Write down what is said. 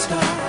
star.